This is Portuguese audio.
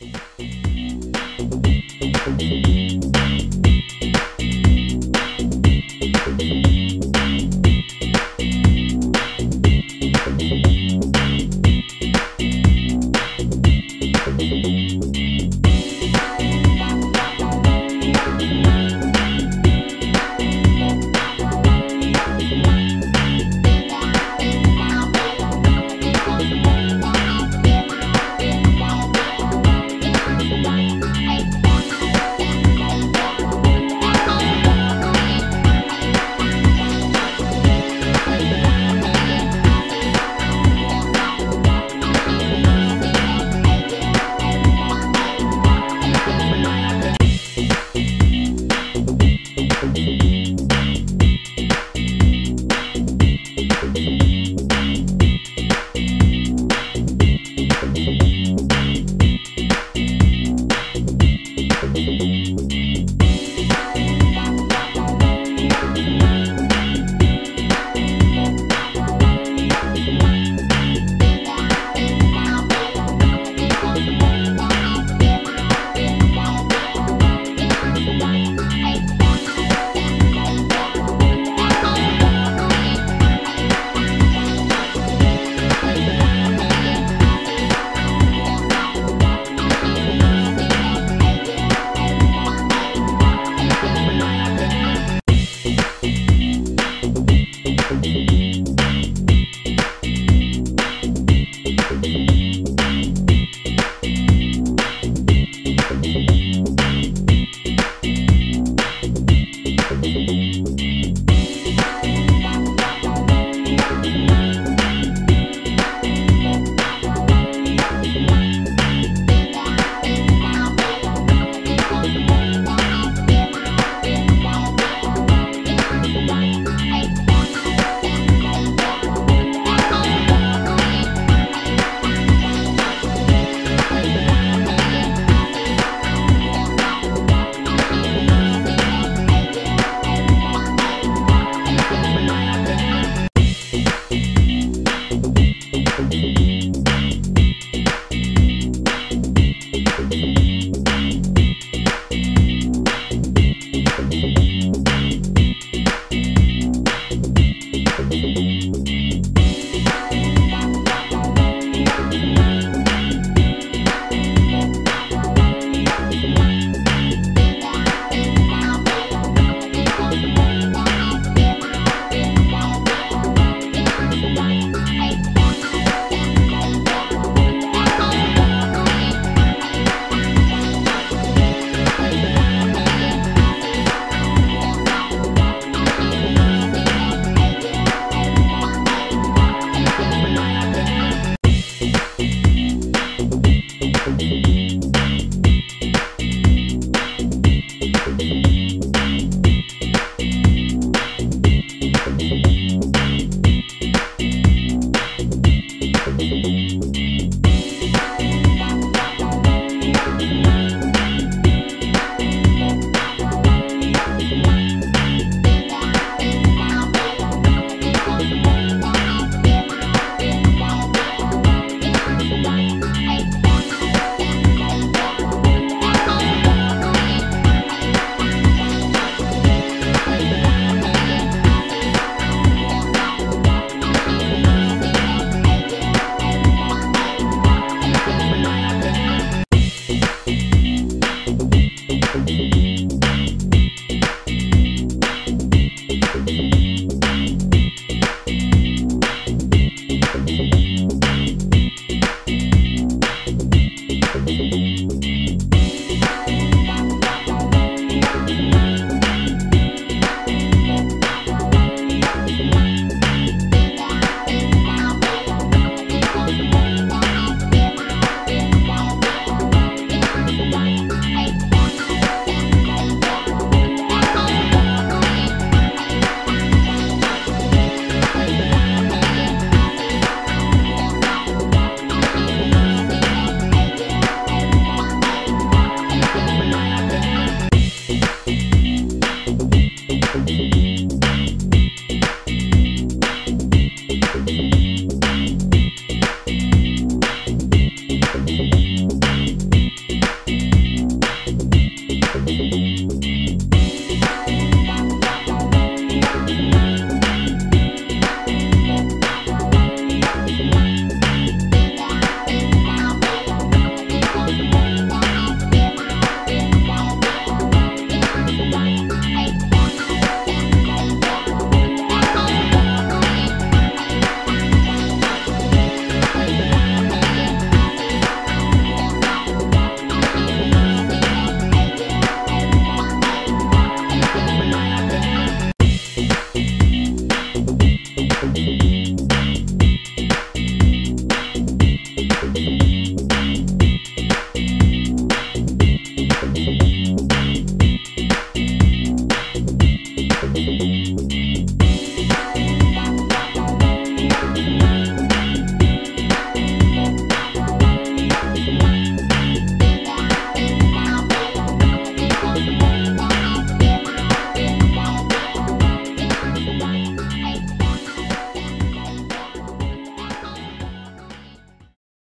Música